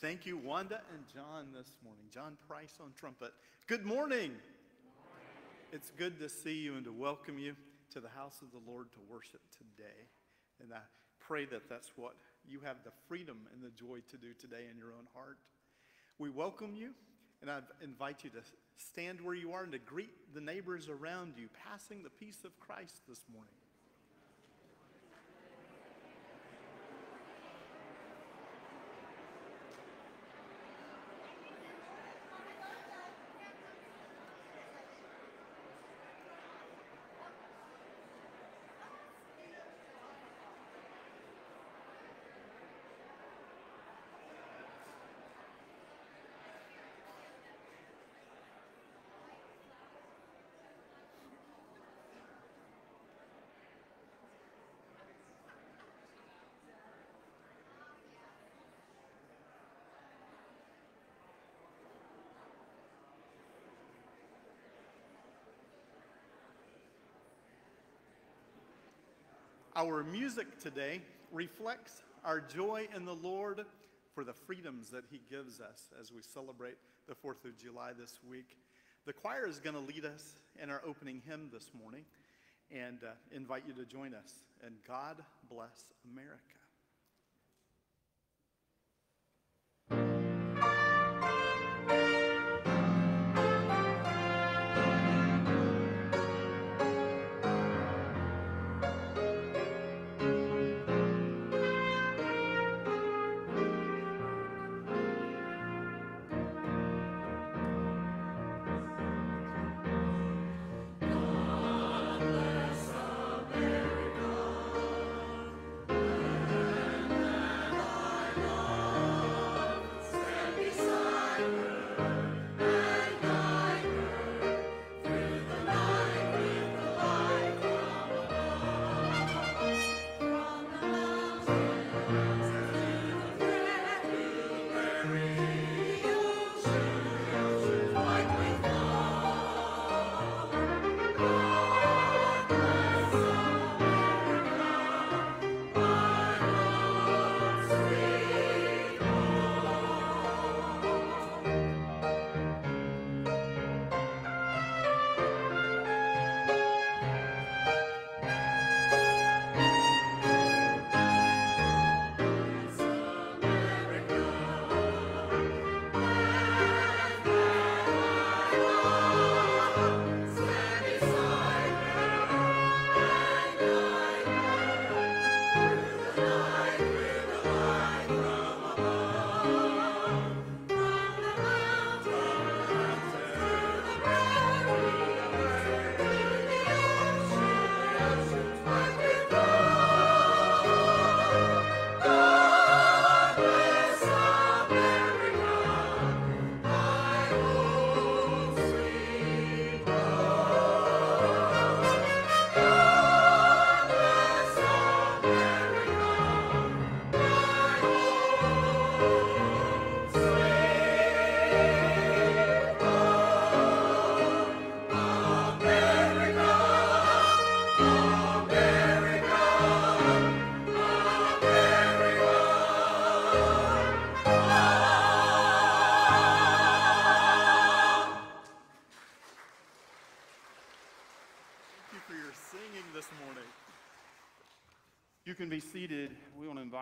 Thank you, Wanda and John, this morning. John Price on trumpet. Good morning. It's good to see you and to welcome you to the house of the Lord to worship today. And I pray that that's what you have the freedom and the joy to do today in your own heart. We welcome you, and I invite you to stand where you are and to greet the neighbors around you, passing the peace of Christ this morning. Our music today reflects our joy in the Lord for the freedoms that He gives us as we celebrate the 4th of July this week. The choir is going to lead us in our opening hymn this morning and uh, invite you to join us. And God bless America.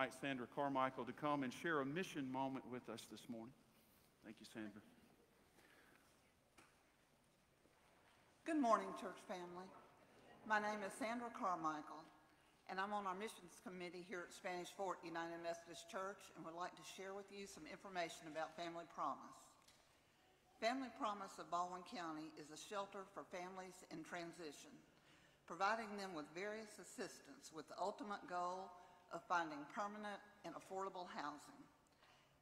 Invite Sandra Carmichael to come and share a mission moment with us this morning. Thank you, Sandra. Good morning, church family. My name is Sandra Carmichael, and I'm on our missions committee here at Spanish Fort United Methodist Church and would like to share with you some information about Family Promise. Family Promise of Baldwin County is a shelter for families in transition providing them with various assistance with the ultimate goal of finding permanent and affordable housing.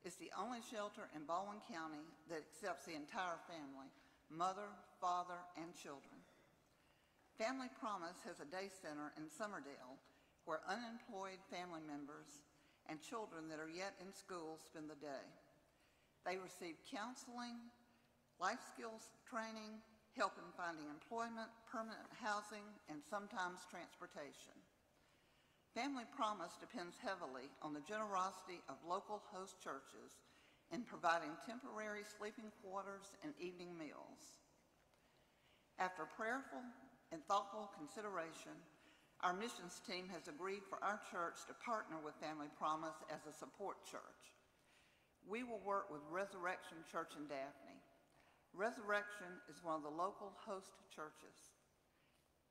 It's the only shelter in Baldwin County that accepts the entire family, mother, father, and children. Family Promise has a day center in Summerdale where unemployed family members and children that are yet in school spend the day. They receive counseling, life skills training, help in finding employment, permanent housing, and sometimes transportation. Family Promise depends heavily on the generosity of local host churches in providing temporary sleeping quarters and evening meals. After prayerful and thoughtful consideration, our missions team has agreed for our church to partner with Family Promise as a support church. We will work with Resurrection Church in Daphne. Resurrection is one of the local host churches.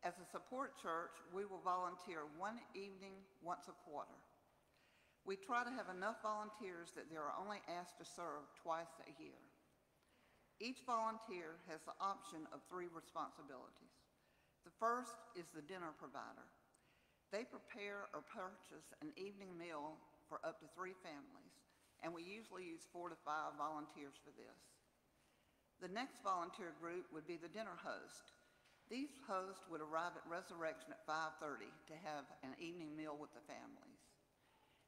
As a support church, we will volunteer one evening once a quarter. We try to have enough volunteers that they are only asked to serve twice a year. Each volunteer has the option of three responsibilities. The first is the dinner provider. They prepare or purchase an evening meal for up to three families, and we usually use four to five volunteers for this. The next volunteer group would be the dinner host. These hosts would arrive at Resurrection at 5.30 to have an evening meal with the families.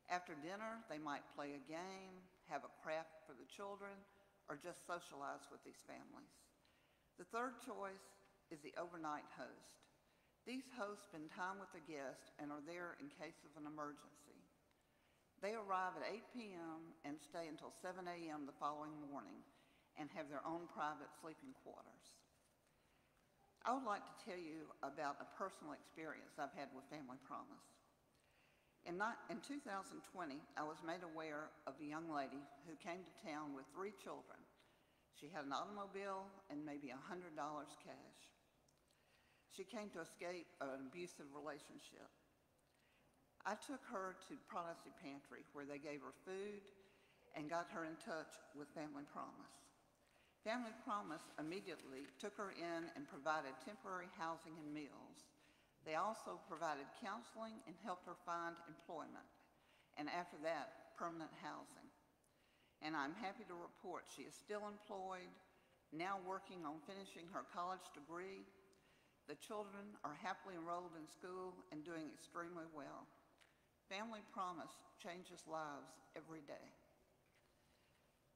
After dinner, they might play a game, have a craft for the children, or just socialize with these families. The third choice is the overnight host. These hosts spend time with the guest and are there in case of an emergency. They arrive at 8 p.m. and stay until 7 a.m. the following morning and have their own private sleeping quarters. I would like to tell you about a personal experience I've had with Family Promise. In, not, in 2020, I was made aware of a young lady who came to town with three children. She had an automobile and maybe $100 cash. She came to escape an abusive relationship. I took her to Protestant Pantry where they gave her food and got her in touch with Family Promise. Family Promise immediately took her in and provided temporary housing and meals. They also provided counseling and helped her find employment, and after that, permanent housing. And I'm happy to report she is still employed, now working on finishing her college degree. The children are happily enrolled in school and doing extremely well. Family Promise changes lives every day.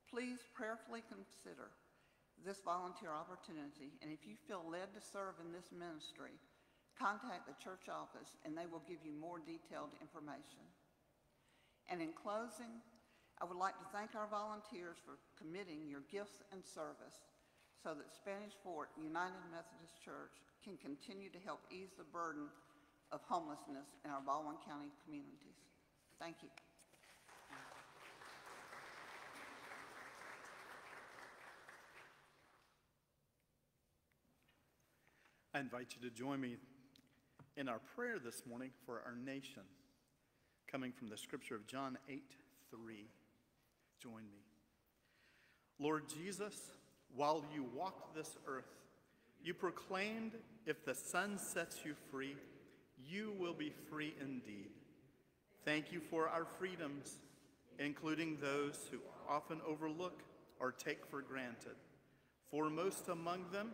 Please prayerfully consider this volunteer opportunity, and if you feel led to serve in this ministry, contact the church office and they will give you more detailed information. And in closing, I would like to thank our volunteers for committing your gifts and service so that Spanish Fort United Methodist Church can continue to help ease the burden of homelessness in our Baldwin County communities. Thank you. I invite you to join me in our prayer this morning for our nation, coming from the scripture of John 8 3. Join me. Lord Jesus, while you walked this earth, you proclaimed, If the Son sets you free, you will be free indeed. Thank you for our freedoms, including those who often overlook or take for granted. Foremost among them,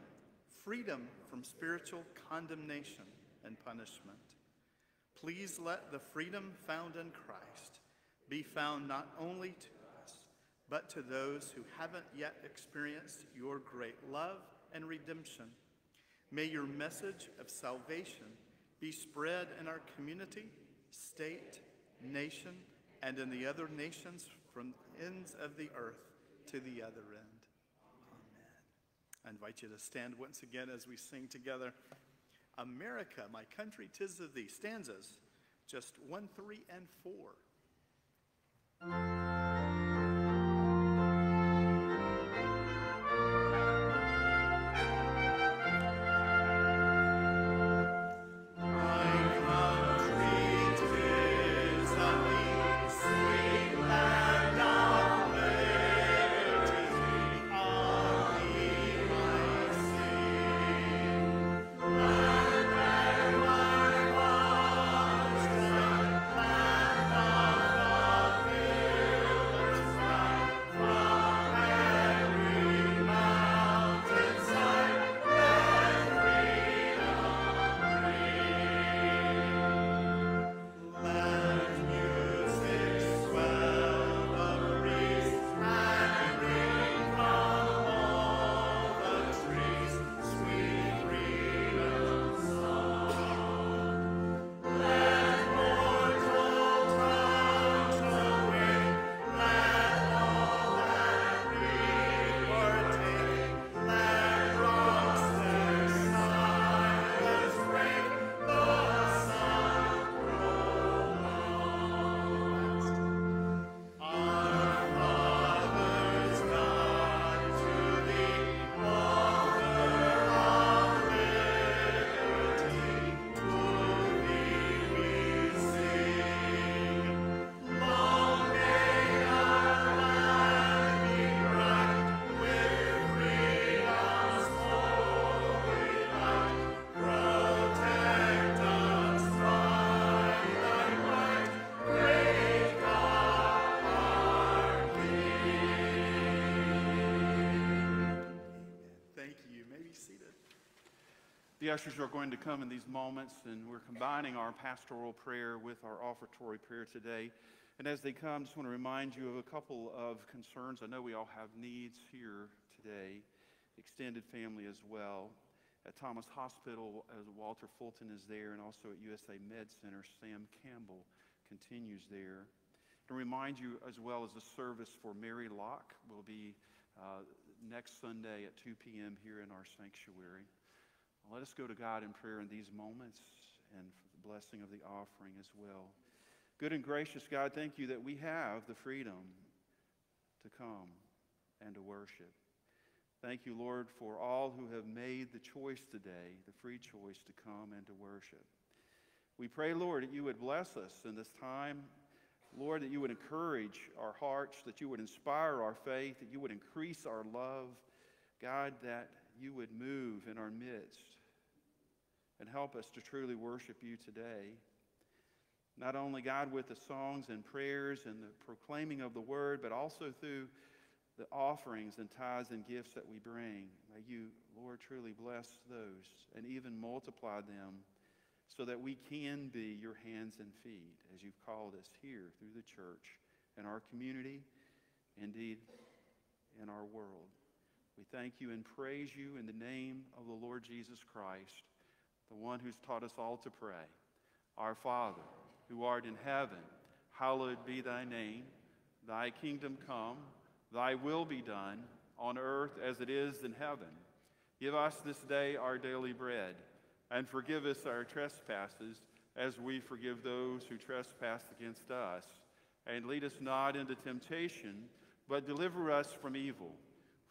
freedom from spiritual condemnation and punishment. Please let the freedom found in Christ be found not only to us, but to those who haven't yet experienced your great love and redemption. May your message of salvation be spread in our community, state, nation, and in the other nations from ends of the earth to the other end. I invite you to stand once again as we sing together. America, my country, tis of thee. Stanzas, just one, three, and four. The ushers are going to come in these moments, and we're combining our pastoral prayer with our offertory prayer today. And as they come, I just want to remind you of a couple of concerns. I know we all have needs here today, extended family as well. At Thomas Hospital, as Walter Fulton is there, and also at USA Med Center, Sam Campbell continues there. To remind you as well as the service for Mary Locke will be uh, next Sunday at 2 p.m. here in our sanctuary. Let us go to God in prayer in these moments and for the blessing of the offering as well. Good and gracious God, thank you that we have the freedom to come and to worship. Thank you, Lord, for all who have made the choice today, the free choice to come and to worship. We pray, Lord, that you would bless us in this time Lord, that you would encourage our hearts, that you would inspire our faith, that you would increase our love. God, that you would move in our midst and help us to truly worship you today. Not only, God, with the songs and prayers and the proclaiming of the word, but also through the offerings and tithes and gifts that we bring. May you, Lord, truly bless those and even multiply them so that we can be your hands and feet as you've called us here through the church in our community, indeed in our world. We thank you and praise you in the name of the Lord Jesus Christ, the one who's taught us all to pray. Our Father, who art in heaven, hallowed be thy name. Thy kingdom come, thy will be done on earth as it is in heaven. Give us this day our daily bread and forgive us our trespasses as we forgive those who trespass against us. And lead us not into temptation, but deliver us from evil.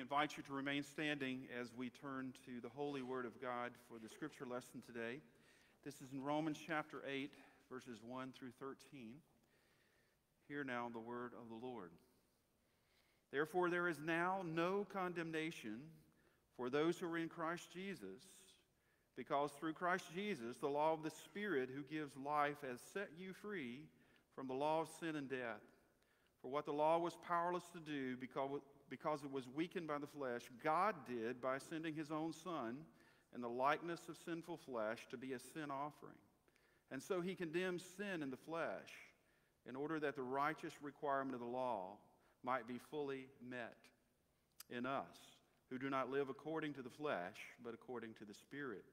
Me invite you to remain standing as we turn to the holy word of God for the scripture lesson today. This is in Romans chapter 8, verses 1 through 13. Hear now the word of the Lord. Therefore, there is now no condemnation for those who are in Christ Jesus, because through Christ Jesus, the law of the Spirit who gives life has set you free from the law of sin and death. For what the law was powerless to do because, because it was weakened by the flesh, God did by sending his own Son in the likeness of sinful flesh to be a sin offering. And so he condemns sin in the flesh in order that the righteous requirement of the law might be fully met in us, who do not live according to the flesh, but according to the Spirit.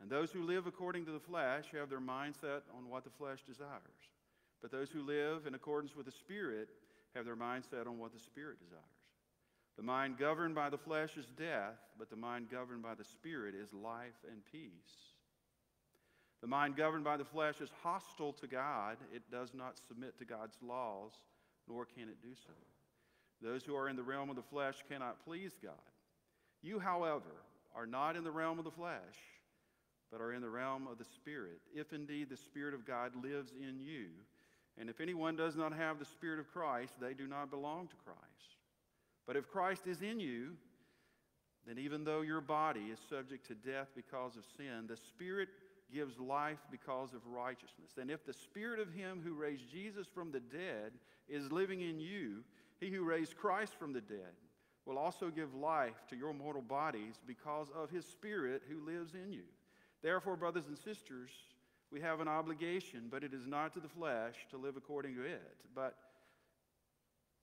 And those who live according to the flesh have their mindset on what the flesh desires. But those who live in accordance with the Spirit have their mindset on what the Spirit desires. The mind governed by the flesh is death, but the mind governed by the Spirit is life and peace. The mind governed by the flesh is hostile to God. It does not submit to God's laws, nor can it do so. Those who are in the realm of the flesh cannot please God. You, however, are not in the realm of the flesh, but are in the realm of the Spirit, if indeed the Spirit of God lives in you. And if anyone does not have the Spirit of Christ, they do not belong to Christ. But if Christ is in you, then even though your body is subject to death because of sin, the Spirit gives life because of righteousness. And if the Spirit of Him who raised Jesus from the dead is living in you, He who raised Christ from the dead will also give life to your mortal bodies because of His Spirit who lives in you. Therefore, brothers and sisters, we have an obligation, but it is not to the flesh to live according to it. But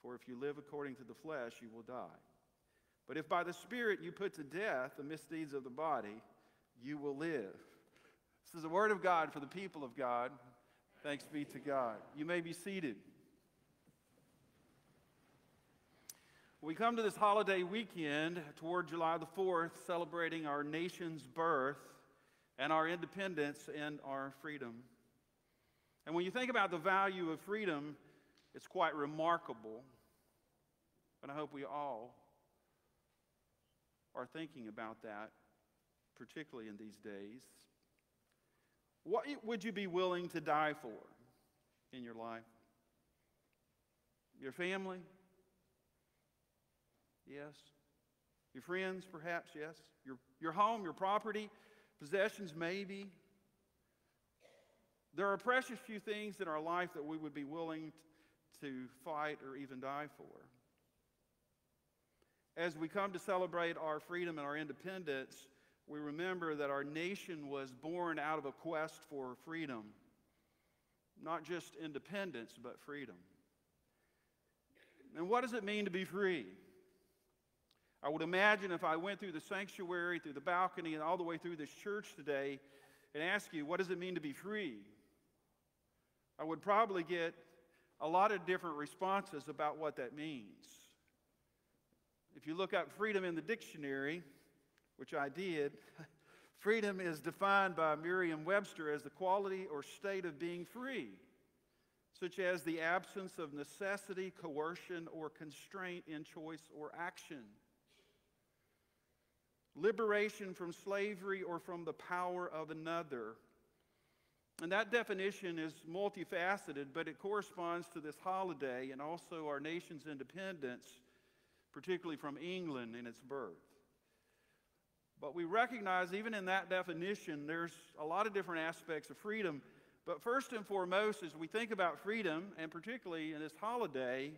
for if you live according to the flesh, you will die. But if by the Spirit you put to death the misdeeds of the body, you will live. This is the word of God for the people of God. Thanks be to God. You may be seated. We come to this holiday weekend toward July the 4th, celebrating our nation's birth and our independence and our freedom. And when you think about the value of freedom, it's quite remarkable. And I hope we all are thinking about that, particularly in these days. What would you be willing to die for in your life? Your family? Yes. Your friends, perhaps? Yes. Your, your home, your property, possessions, maybe. There are precious few things in our life that we would be willing to fight or even die for. As we come to celebrate our freedom and our independence, we remember that our nation was born out of a quest for freedom. Not just independence, but freedom. And what does it mean to be free? I would imagine if I went through the sanctuary, through the balcony, and all the way through this church today and asked you, what does it mean to be free? I would probably get a lot of different responses about what that means. If you look up freedom in the dictionary, which I did, freedom is defined by Merriam Webster as the quality or state of being free, such as the absence of necessity, coercion, or constraint in choice or action liberation from slavery or from the power of another. And that definition is multifaceted, but it corresponds to this holiday and also our nation's independence, particularly from England in its birth. But we recognize, even in that definition, there's a lot of different aspects of freedom. But first and foremost, as we think about freedom, and particularly in this holiday,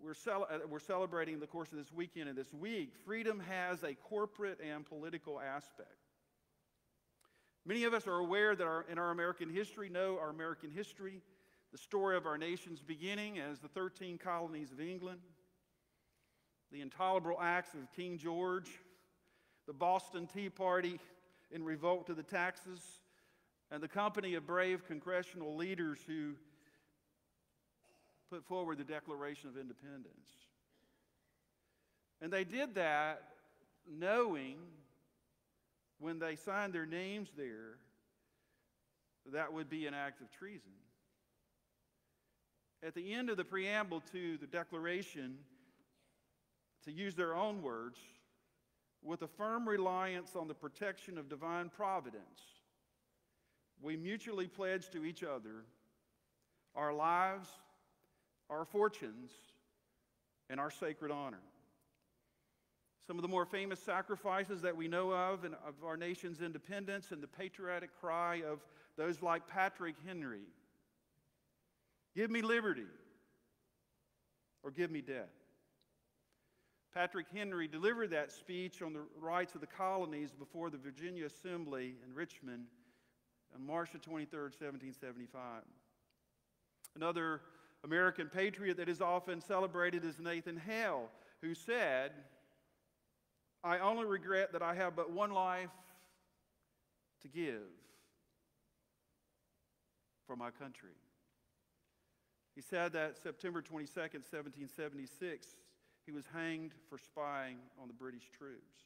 we're, cel- uh, we're celebrating the course of this weekend and this week, freedom has a corporate and political aspect. Many of us are aware that our, in our American history, know our American history, the story of our nation's beginning as the 13 colonies of England, the intolerable acts of King George, the Boston Tea Party in revolt to the taxes, and the company of brave congressional leaders who put forward the Declaration of Independence. And they did that knowing when they signed their names there that would be an act of treason. At the end of the preamble to the Declaration, to use their own words, with a firm reliance on the protection of divine providence, we mutually pledge to each other our lives, our fortunes, and our sacred honor. Some of the more famous sacrifices that we know of in, of our nation's independence and the patriotic cry of those like Patrick Henry Give me liberty or give me death. Patrick Henry delivered that speech on the rights of the colonies before the Virginia Assembly in Richmond on March 23, 1775. Another American patriot that is often celebrated is Nathan Hale, who said, I only regret that I have but one life to give for my country. He said that September 22, 1776, he was hanged for spying on the British troops.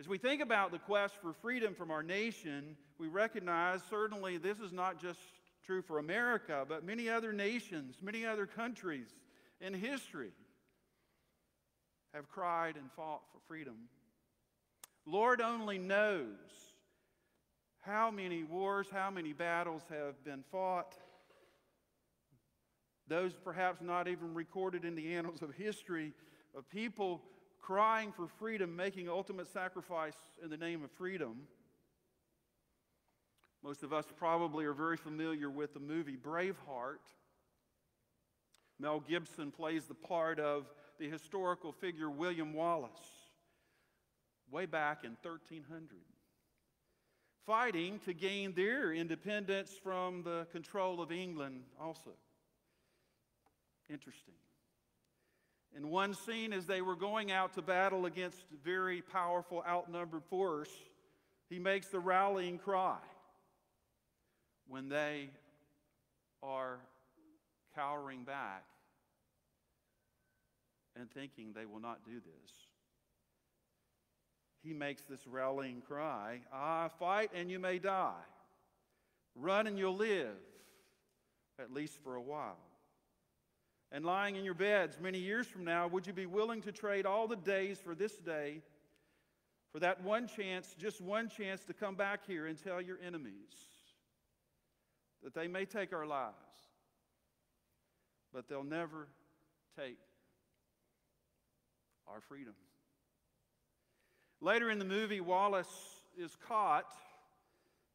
As we think about the quest for freedom from our nation, we recognize certainly this is not just true for America, but many other nations, many other countries in history have cried and fought for freedom. Lord only knows how many wars, how many battles have been fought. Those perhaps not even recorded in the annals of history of people crying for freedom, making ultimate sacrifice in the name of freedom. Most of us probably are very familiar with the movie Braveheart. Mel Gibson plays the part of the historical figure William Wallace way back in 1300, fighting to gain their independence from the control of England also. Interesting. In one scene, as they were going out to battle against a very powerful, outnumbered force, he makes the rallying cry when they are cowering back and thinking they will not do this. He makes this rallying cry Ah, fight and you may die. Run and you'll live, at least for a while. And lying in your beds many years from now, would you be willing to trade all the days for this day for that one chance, just one chance to come back here and tell your enemies that they may take our lives, but they'll never take our freedom. Later in the movie, Wallace is caught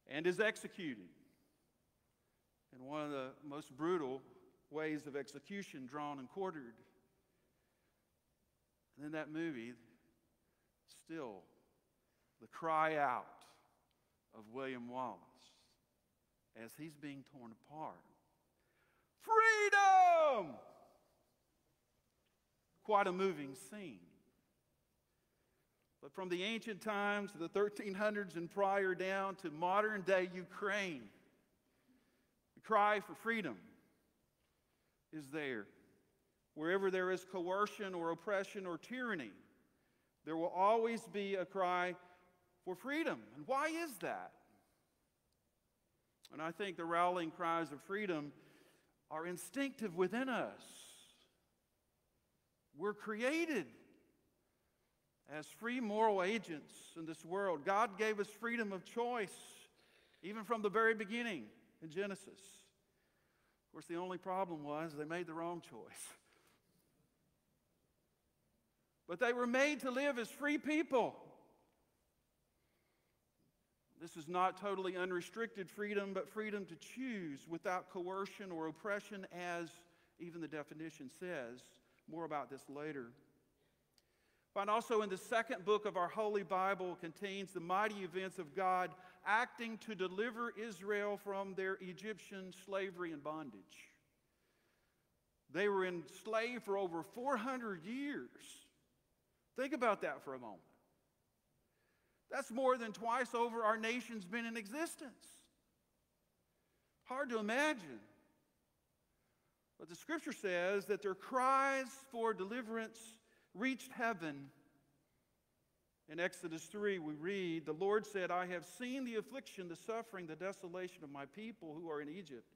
and is executed in one of the most brutal ways of execution, drawn and quartered. And in that movie, still, the cry out of William Wallace as he's being torn apart Freedom! Quite a moving scene. But from the ancient times, to the 1300s and prior down to modern day Ukraine, the cry for freedom is there. Wherever there is coercion or oppression or tyranny, there will always be a cry for freedom. And why is that? And I think the rallying cries of freedom are instinctive within us. We're created as free moral agents in this world. God gave us freedom of choice, even from the very beginning in Genesis. Of course, the only problem was they made the wrong choice. But they were made to live as free people. This is not totally unrestricted freedom, but freedom to choose without coercion or oppression, as even the definition says. More about this later. Find also in the second book of our Holy Bible contains the mighty events of God acting to deliver Israel from their Egyptian slavery and bondage. They were enslaved for over 400 years. Think about that for a moment. That's more than twice over our nation's been in existence. Hard to imagine. But the scripture says that their cries for deliverance reached heaven. In Exodus 3, we read, The Lord said, I have seen the affliction, the suffering, the desolation of my people who are in Egypt,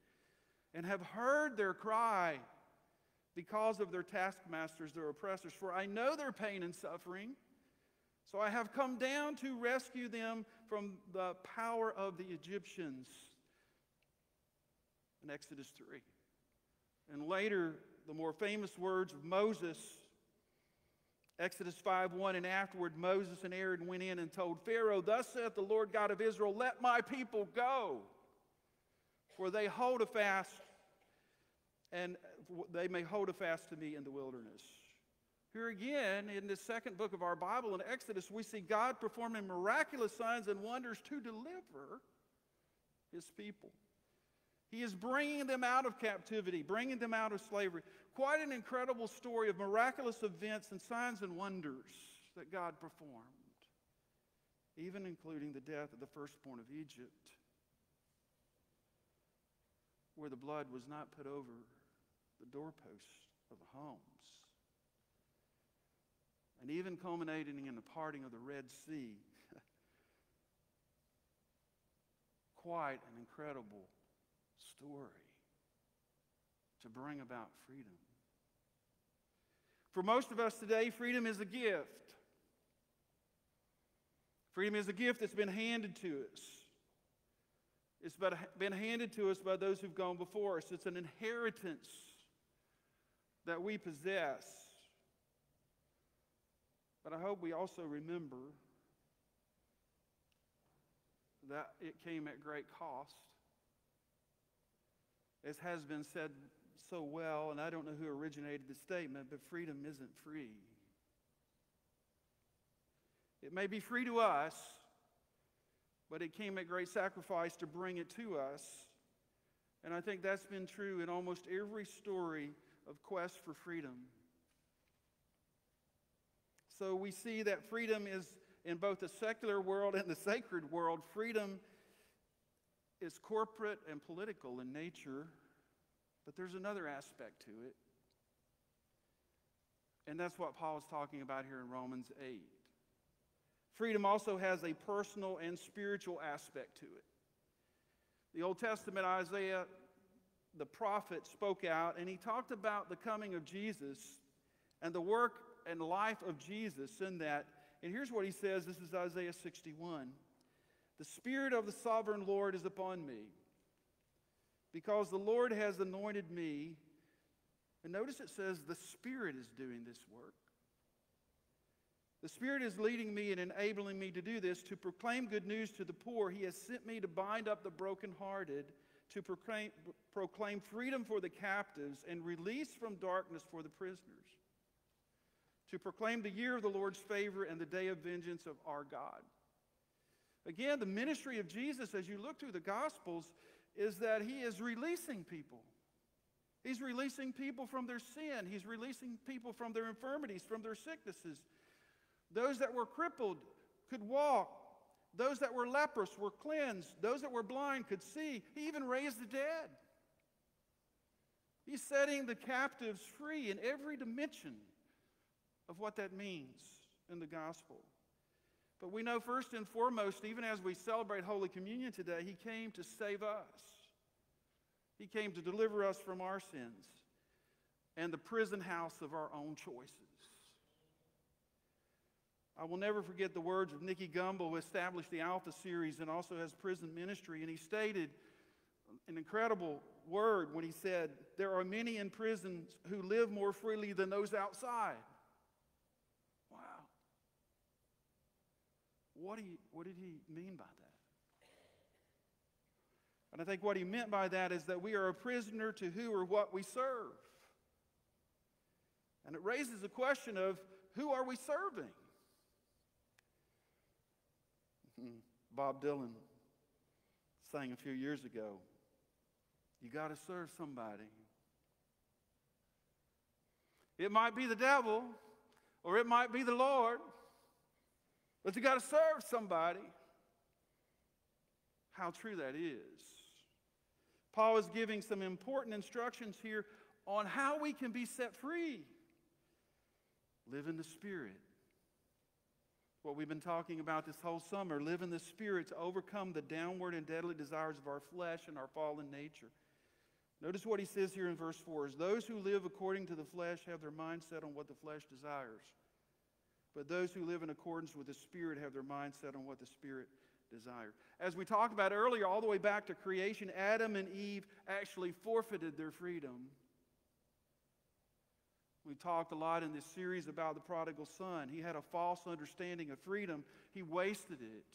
and have heard their cry because of their taskmasters, their oppressors, for I know their pain and suffering. So I have come down to rescue them from the power of the Egyptians. In Exodus 3. And later, the more famous words of Moses, Exodus 5 1, and afterward Moses and Aaron went in and told Pharaoh, Thus saith the Lord God of Israel, let my people go, for they hold a fast, and they may hold a fast to me in the wilderness. Here again, in the second book of our Bible in Exodus, we see God performing miraculous signs and wonders to deliver his people. He is bringing them out of captivity, bringing them out of slavery. Quite an incredible story of miraculous events and signs and wonders that God performed, even including the death of the firstborn of Egypt, where the blood was not put over the doorposts of the homes, and even culminating in the parting of the Red Sea. Quite an incredible story to bring about freedom. For most of us today, freedom is a gift. Freedom is a gift that's been handed to us. It's been handed to us by those who've gone before us. It's an inheritance that we possess. But I hope we also remember that it came at great cost. As has been said so well, and I don't know who originated the statement, but freedom isn't free. It may be free to us, but it came at great sacrifice to bring it to us. And I think that's been true in almost every story of quest for freedom. So we see that freedom is in both the secular world and the sacred world. Freedom is corporate and political in nature, but there's another aspect to it. And that's what Paul is talking about here in Romans 8. Freedom also has a personal and spiritual aspect to it. The Old Testament, Isaiah, the prophet, spoke out and he talked about the coming of Jesus and the work and life of Jesus in that. And here's what he says this is Isaiah 61. The Spirit of the sovereign Lord is upon me, because the Lord has anointed me. And notice it says the Spirit is doing this work. The Spirit is leading me and enabling me to do this, to proclaim good news to the poor. He has sent me to bind up the brokenhearted, to proclaim, proclaim freedom for the captives, and release from darkness for the prisoners, to proclaim the year of the Lord's favor and the day of vengeance of our God. Again, the ministry of Jesus, as you look through the Gospels, is that he is releasing people. He's releasing people from their sin. He's releasing people from their infirmities, from their sicknesses. Those that were crippled could walk. Those that were leprous were cleansed. Those that were blind could see. He even raised the dead. He's setting the captives free in every dimension of what that means in the gospel. But we know first and foremost, even as we celebrate Holy Communion today, He came to save us. He came to deliver us from our sins and the prison house of our own choices. I will never forget the words of Nicky Gumbel, who established the Alpha series and also has prison ministry. And he stated an incredible word when he said, There are many in prisons who live more freely than those outside. What, he, what did he mean by that? And I think what he meant by that is that we are a prisoner to who or what we serve. And it raises the question of who are we serving? Bob Dylan sang a few years ago, you got to serve somebody. It might be the devil, or it might be the Lord, but you got to serve somebody. How true that is. Paul is giving some important instructions here on how we can be set free. Live in the Spirit. What we've been talking about this whole summer live in the Spirit to overcome the downward and deadly desires of our flesh and our fallen nature. Notice what he says here in verse 4 is those who live according to the flesh have their mind set on what the flesh desires. But those who live in accordance with the Spirit have their mind set on what the Spirit desires. As we talked about earlier, all the way back to creation, Adam and Eve actually forfeited their freedom. We talked a lot in this series about the prodigal son. He had a false understanding of freedom, he wasted it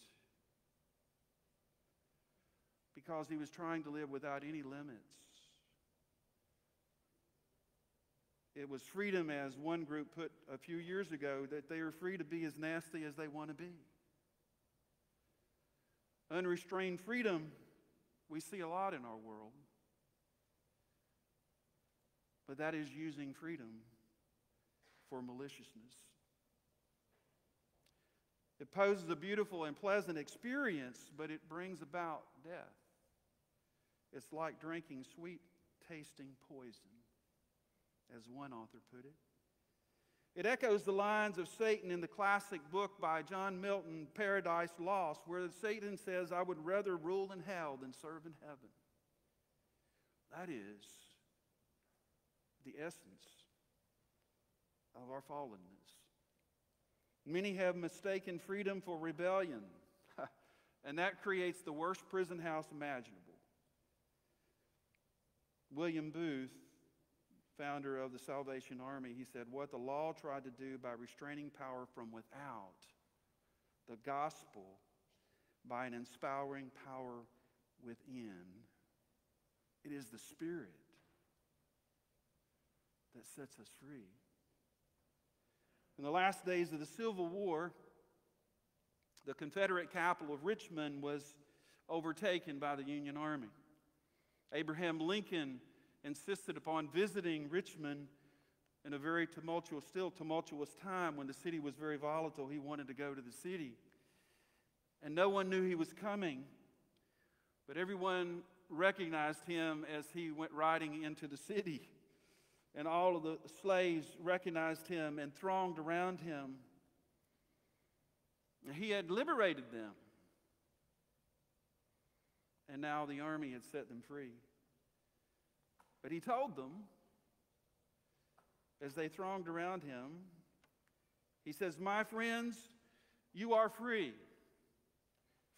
because he was trying to live without any limits. It was freedom, as one group put a few years ago, that they are free to be as nasty as they want to be. Unrestrained freedom, we see a lot in our world. But that is using freedom for maliciousness. It poses a beautiful and pleasant experience, but it brings about death. It's like drinking sweet tasting poison as one author put it. It echoes the lines of Satan in the classic book by John Milton, Paradise Lost, where Satan says, I would rather rule in hell than serve in heaven. That is the essence of our fallenness. Many have mistaken freedom for rebellion, and that creates the worst prison house imaginable. William Booth founder of the Salvation Army, he said, What the law tried to do by restraining power from without, the gospel by an inspiring power within. It is the Spirit that sets us free. In the last days of the Civil War, the Confederate capital of Richmond was overtaken by the Union Army. Abraham Lincoln insisted upon visiting Richmond in a very tumultuous, still tumultuous time when the city was very volatile. He wanted to go to the city. And no one knew he was coming, but everyone recognized him as he went riding into the city. And all of the slaves recognized him and thronged around him. He had liberated them. And now the army had set them free. But he told them, as they thronged around him, he says, My friends, you are free.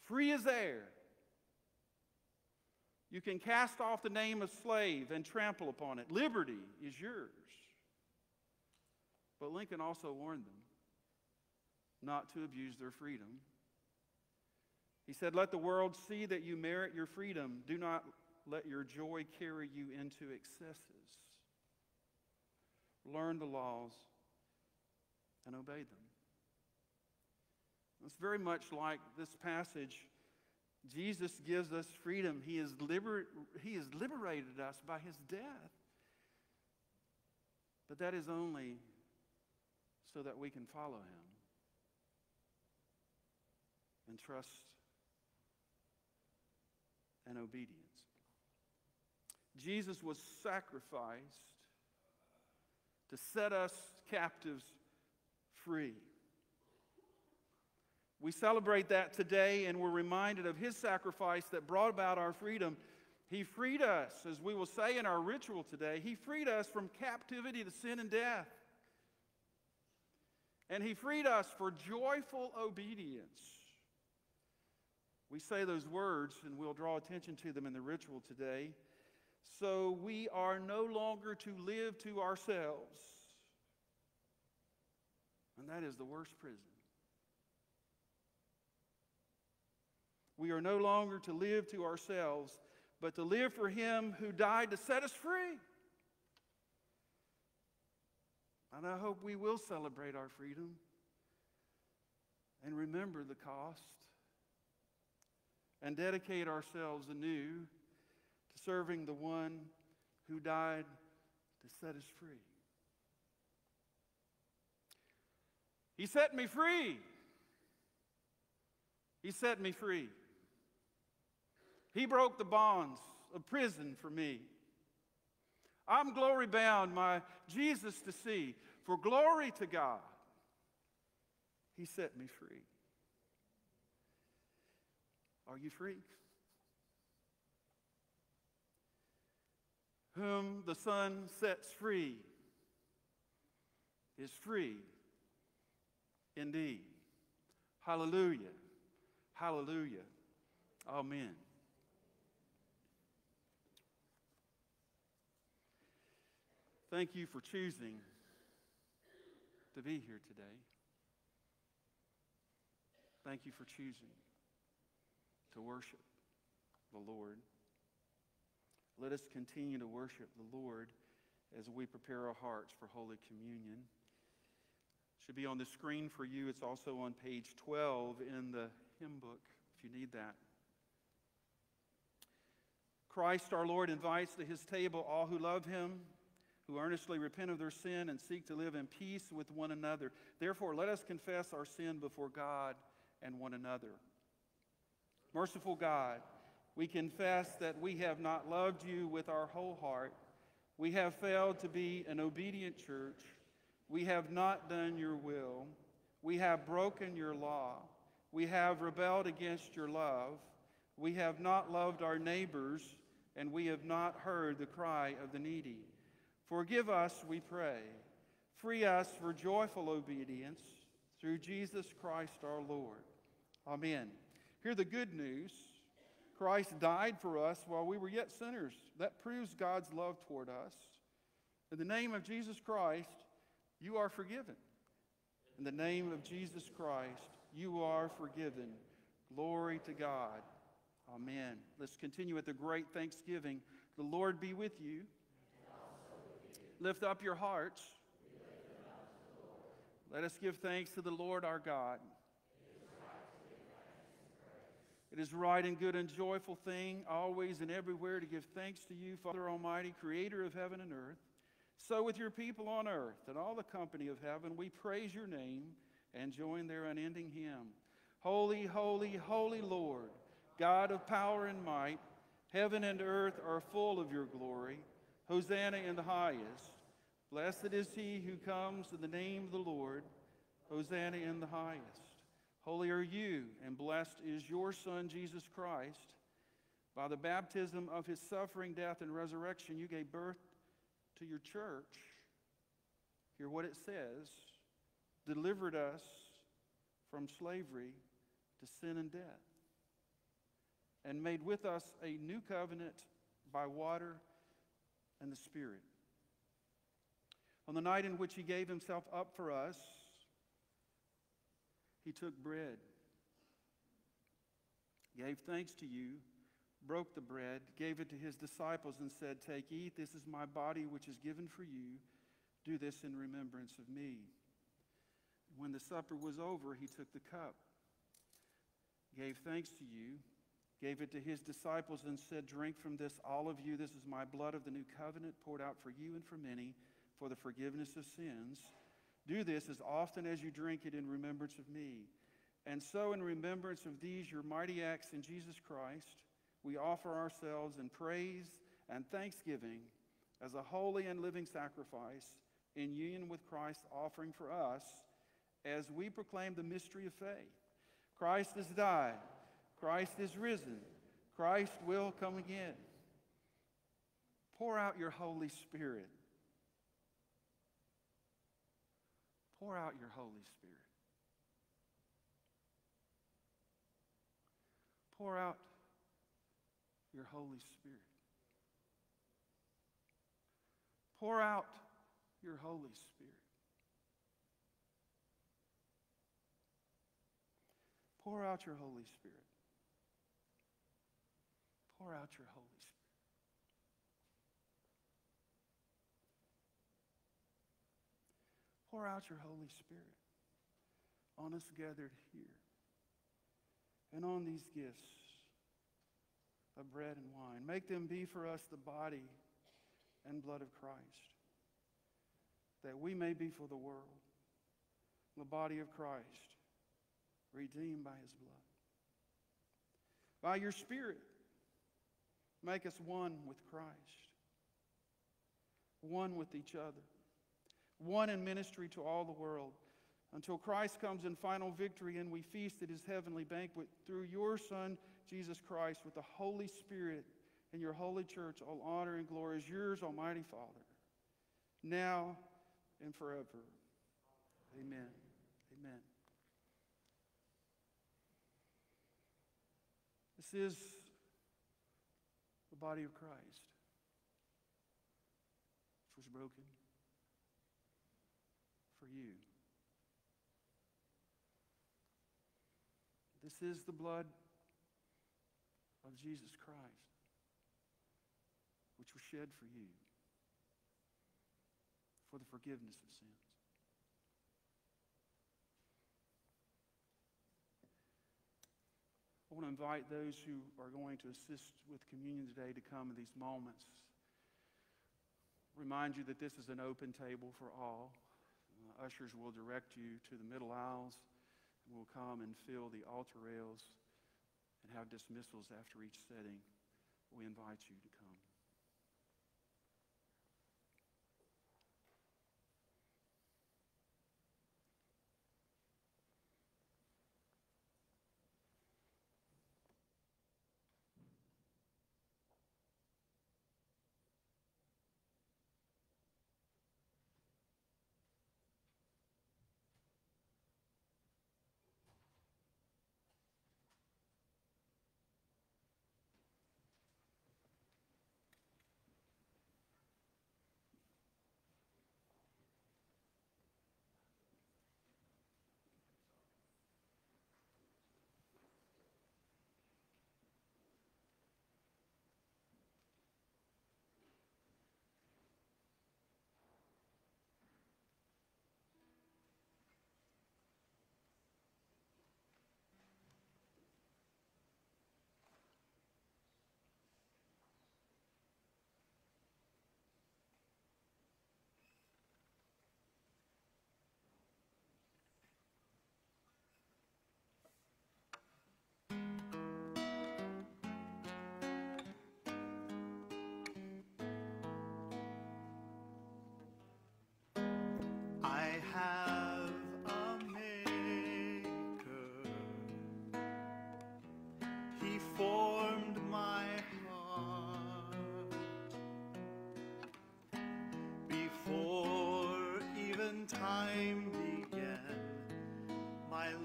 Free as air. You can cast off the name of slave and trample upon it. Liberty is yours. But Lincoln also warned them not to abuse their freedom. He said, Let the world see that you merit your freedom. Do not let your joy carry you into excesses. Learn the laws and obey them. It's very much like this passage. Jesus gives us freedom. He has, liber- he has liberated us by his death. But that is only so that we can follow him and trust and obedience. Jesus was sacrificed to set us captives free. We celebrate that today and we're reminded of his sacrifice that brought about our freedom. He freed us, as we will say in our ritual today, he freed us from captivity to sin and death. And he freed us for joyful obedience. We say those words and we'll draw attention to them in the ritual today. So we are no longer to live to ourselves. And that is the worst prison. We are no longer to live to ourselves, but to live for Him who died to set us free. And I hope we will celebrate our freedom and remember the cost and dedicate ourselves anew serving the one who died to set us free. He set me free. He set me free. He broke the bonds of prison for me. I'm glory bound, my Jesus to see. For glory to God, He set me free. Are you free? Whom the Son sets free is free indeed. Hallelujah. Hallelujah. Amen. Thank you for choosing to be here today. Thank you for choosing to worship the Lord. Let us continue to worship the Lord as we prepare our hearts for Holy Communion. It should be on the screen for you. It's also on page 12 in the hymn book if you need that. Christ our Lord invites to his table all who love him, who earnestly repent of their sin and seek to live in peace with one another. Therefore, let us confess our sin before God and one another. Merciful God, we confess that we have not loved you with our whole heart. We have failed to be an obedient church. We have not done your will. We have broken your law. We have rebelled against your love. We have not loved our neighbors, and we have not heard the cry of the needy. Forgive us, we pray. Free us for joyful obedience through Jesus Christ our Lord. Amen. Hear the good news. Christ died for us while we were yet sinners. That proves God's love toward us. In the name of Jesus Christ, you are forgiven. In the name of Jesus Christ, you are forgiven. Glory to God. Amen. Let's continue with the great thanksgiving. The Lord be with you. Lift up your hearts. Let us give thanks to the Lord our God. It is right and good and joyful thing, always and everywhere, to give thanks to you, Father Almighty, creator of heaven and earth. So, with your people on earth and all the company of heaven, we praise your name and join their unending hymn. Holy, holy, holy Lord, God of power and might, heaven and earth are full of your glory. Hosanna in the highest. Blessed is he who comes in the name of the Lord. Hosanna in the highest. Holy are you, and blessed is your Son, Jesus Christ. By the baptism of his suffering, death, and resurrection, you gave birth to your church. Hear what it says delivered us from slavery to sin and death, and made with us a new covenant by water and the Spirit. On the night in which he gave himself up for us, he took bread, gave thanks to you, broke the bread, gave it to his disciples, and said, Take, eat, this is my body which is given for you. Do this in remembrance of me. When the supper was over, he took the cup, gave thanks to you, gave it to his disciples, and said, Drink from this, all of you. This is my blood of the new covenant poured out for you and for many for the forgiveness of sins. Do this as often as you drink it in remembrance of me. And so, in remembrance of these, your mighty acts in Jesus Christ, we offer ourselves in praise and thanksgiving as a holy and living sacrifice in union with Christ's offering for us as we proclaim the mystery of faith. Christ has died, Christ is risen, Christ will come again. Pour out your Holy Spirit Pour out your Holy Spirit. Pour out your Holy Spirit. Pour out your Holy Spirit. Pour out your Holy Spirit. Pour out your Holy Spirit. Pour out your Holy Spirit on us gathered here and on these gifts of bread and wine. Make them be for us the body and blood of Christ, that we may be for the world the body of Christ, redeemed by his blood. By your Spirit, make us one with Christ, one with each other one in ministry to all the world, until Christ comes in final victory and we feast at his heavenly banquet through your Son, Jesus Christ, with the Holy Spirit and your holy church, all honor and glory is yours, Almighty Father, now and forever. Amen. Amen. This is the body of Christ, which was broken you. This is the blood of Jesus Christ, which was shed for you for the forgiveness of sins. I want to invite those who are going to assist with communion today to come in these moments. Remind you that this is an open table for all. Ushers will direct you to the middle aisles and will come and fill the altar rails and have dismissals after each setting. We invite you to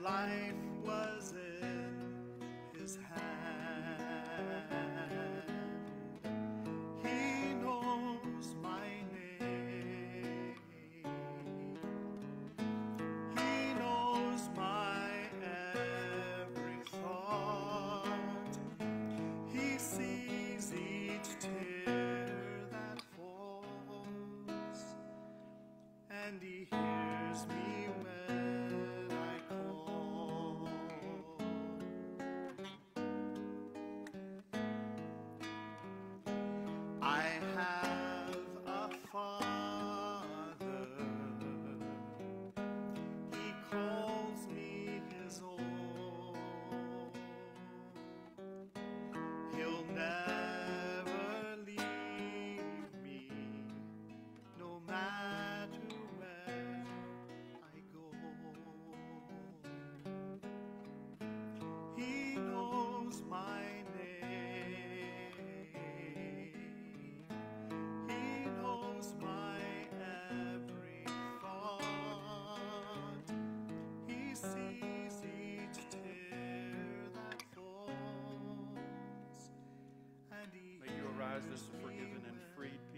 My May you arise this forgiven and freed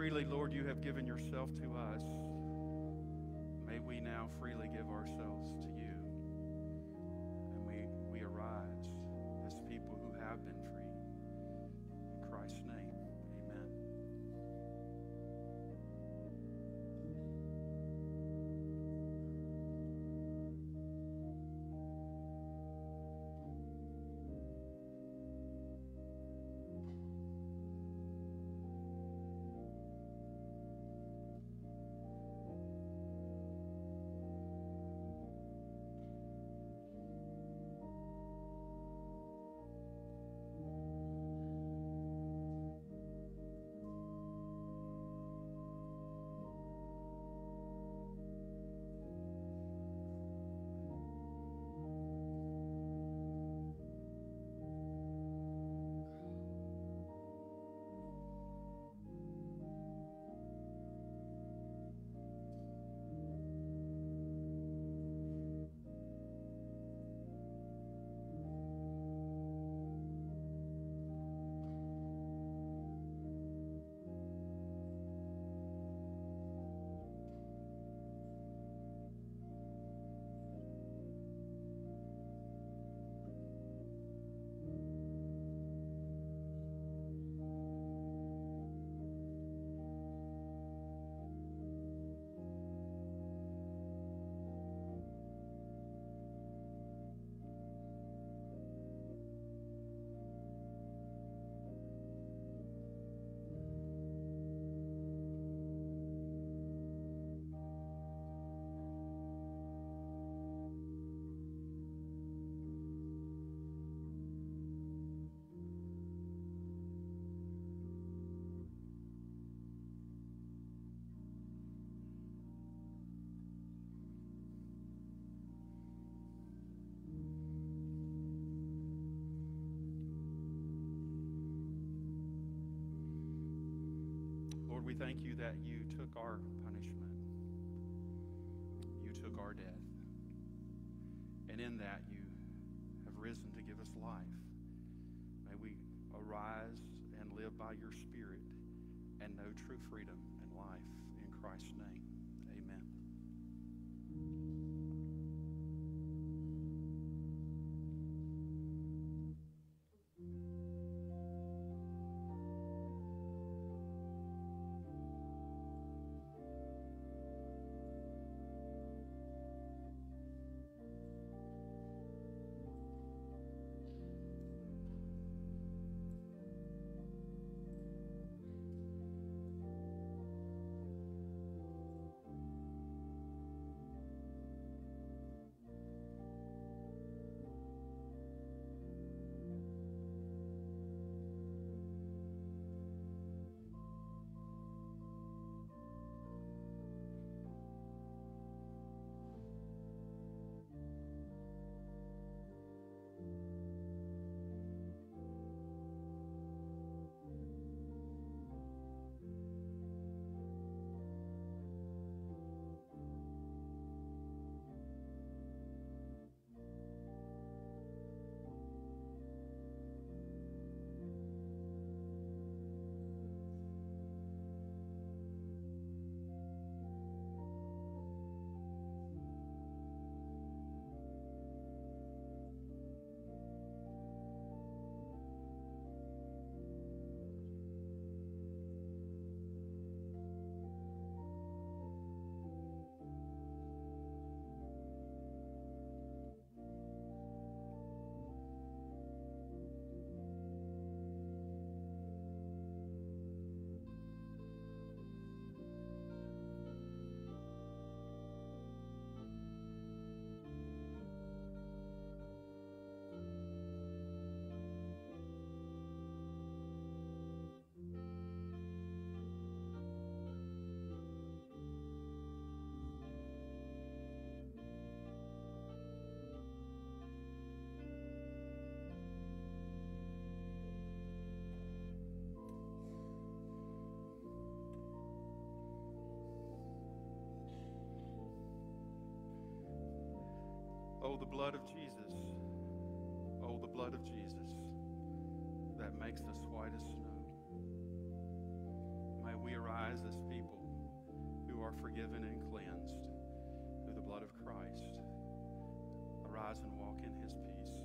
freely, Lord, you have given yourself to us, thank you that you took our punishment. You took our death. And in that, you have risen to give us life. May we arise and live by your Spirit and know true freedom Oh, the blood of Jesus. Oh, the blood of Jesus that makes us white as snow. May we arise as people who are forgiven and cleansed through the blood of Christ. Arise and walk in his peace.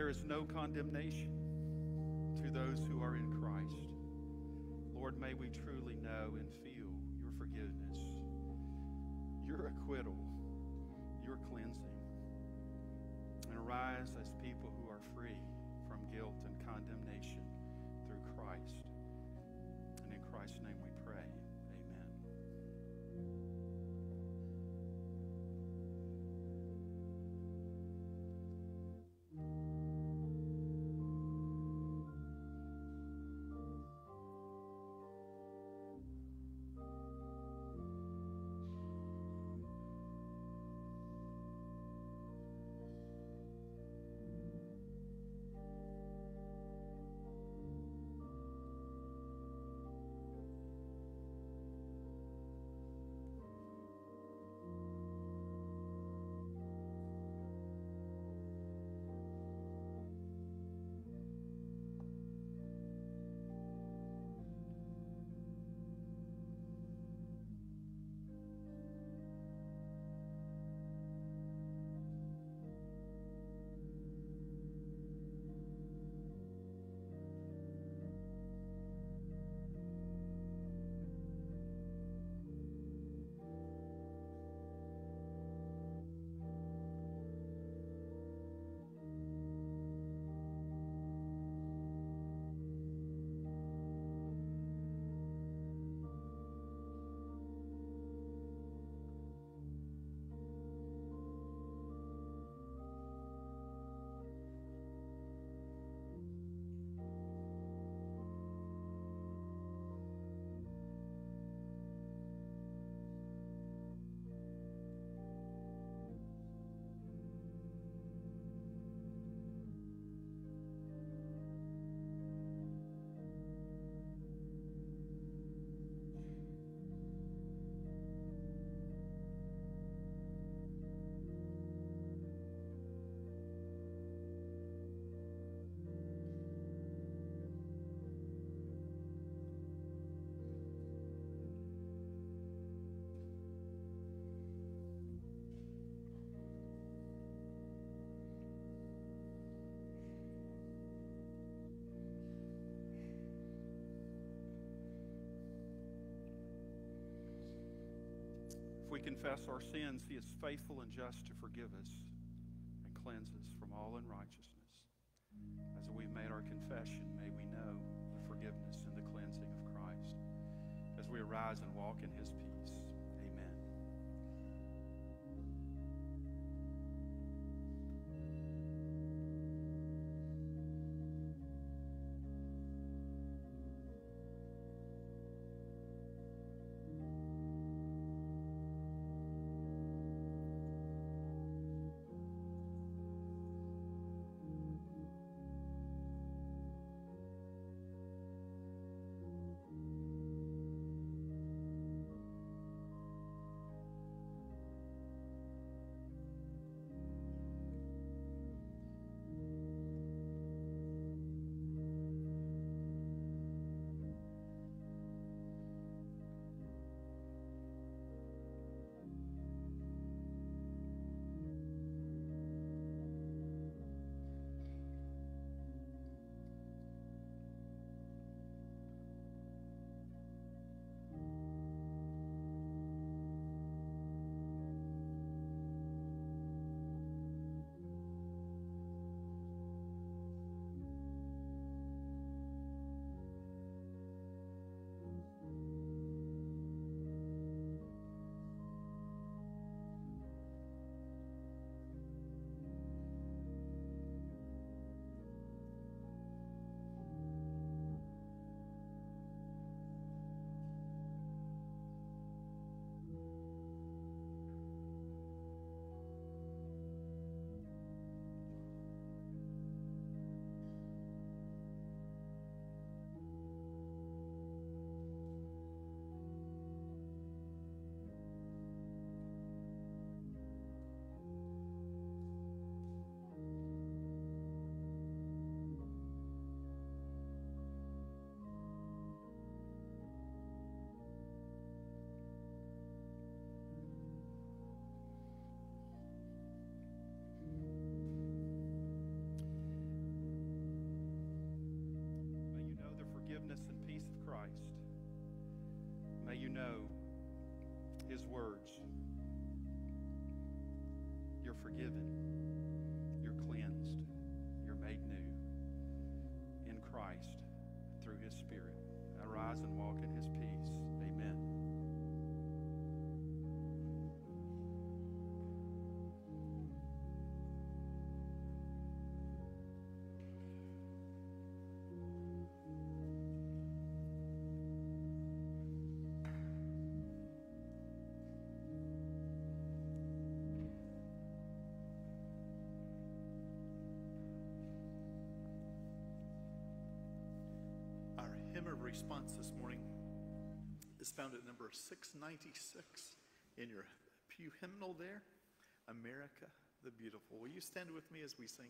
There is no condemnation to those who are in Christ. Lord, may we truly know and feel your forgiveness, your acquittal, your cleansing, and arise as people who are free from guilt and condemnation through Christ. And in Christ's name we confess our sins, He is faithful and just to forgive us and cleanse us from all unrighteousness. As we've made our confession, may we know the forgiveness and the cleansing of Christ as we arise and walk in His peace. You're forgiven. Response this morning is found at number 696 in your pew hymnal there, America the Beautiful. Will you stand with me as we sing?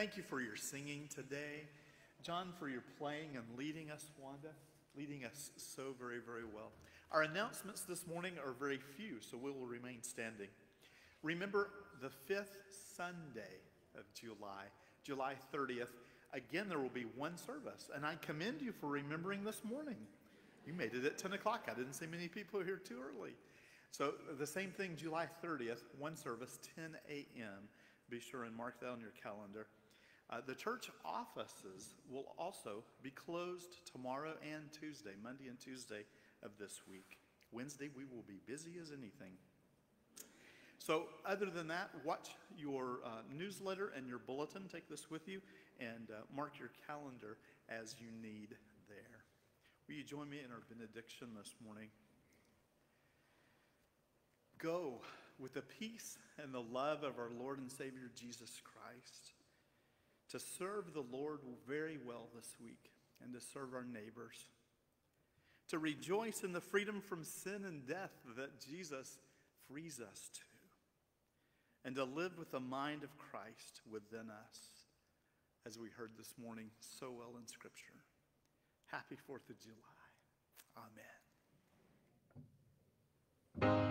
Thank you for your singing today. John, for your playing and leading us, Wanda, leading us so very, very well. Our announcements this morning are very few, so we will remain standing. Remember the fifth Sunday of July, July 30th. Again, there will be one service, and I commend you for remembering this morning. You made it at 10 o'clock. I didn't see many people here too early. So, the same thing, July 30th, one service, 10 a.m. Be sure and mark that on your calendar. Uh, the church offices will also be closed tomorrow and Tuesday, Monday and Tuesday of this week. Wednesday, we will be busy as anything. So, other than that, watch your uh, newsletter and your bulletin. Take this with you and uh, mark your calendar as you need there. Will you join me in our benediction this morning? Go with the peace and the love of our Lord and Savior Jesus Christ to serve the Lord very well this week and to serve our neighbors, to rejoice in the freedom from sin and death that Jesus frees us to, and to live with the mind of Christ within us, as we heard this morning so well in Scripture. Happy 4th of July. Amen.